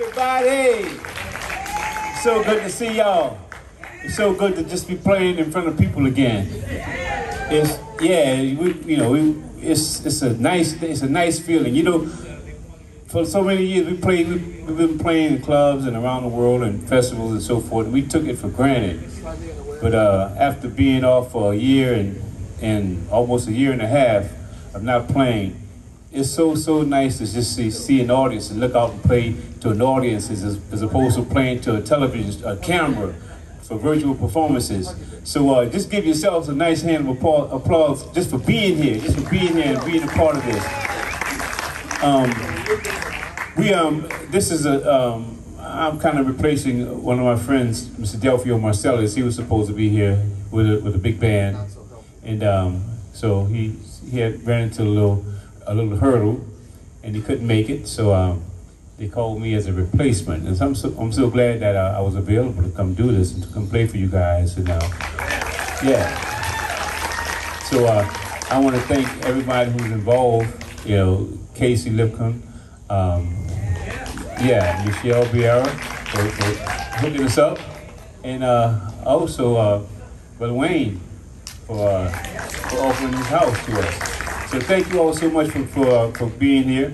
everybody. So good to see y'all. It's so good to just be playing in front of people again. It's yeah, we, you know, we, it's it's a nice it's a nice feeling. You know, for so many years we played we, we've been playing in clubs and around the world and festivals and so forth. And we took it for granted. But uh, after being off for a year and and almost a year and a half of not playing, it's so so nice to just see, see an audience and look out and play to an audience as, as opposed to playing to a television a camera for virtual performances. So uh, just give yourselves a nice hand of applause just for being here, just for being here and being a part of this. Um, we um, this is a um, I'm kind of replacing one of my friends, Mr. Delfeayo Marsalis. He was supposed to be here with a, with a big band, and um, so he he had ran into a little a little hurdle, and he couldn't make it. So um, they called me as a replacement, and so I'm so, I'm so glad that uh, I was available to come do this and to come play for you guys. And uh, yeah, so uh, I want to thank everybody who's involved. You know, Casey Lipcomb. Um, yeah, Michelle Vieira for, for, hooking us up, and uh, also uh, Brother Wayne for, uh, for offering his house to us. So thank you all so much for, for, for being here.